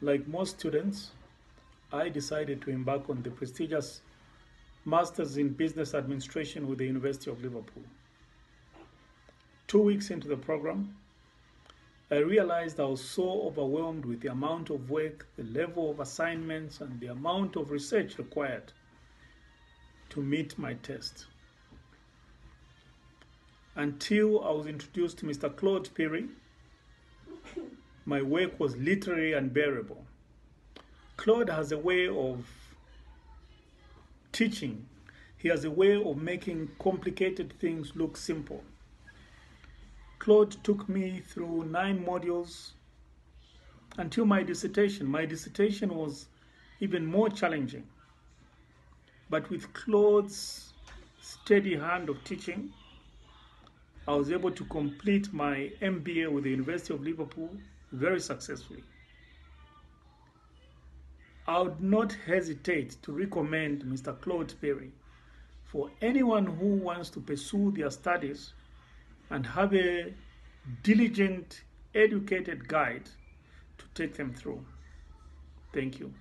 Like most students, I decided to embark on the prestigious Masters in Business Administration with the University of Liverpool. Two weeks into the program, I realized I was so overwhelmed with the amount of work, the level of assignments, and the amount of research required to meet my test. Until I was introduced to Mr. Claude Perry, my work was literally unbearable. Claude has a way of teaching, he has a way of making complicated things look simple. Claude took me through nine modules until my dissertation. My dissertation was even more challenging. But with Claude's steady hand of teaching, I was able to complete my MBA with the University of Liverpool very successfully. I would not hesitate to recommend Mr. Claude Perry for anyone who wants to pursue their studies and have a diligent, educated guide to take them through. Thank you.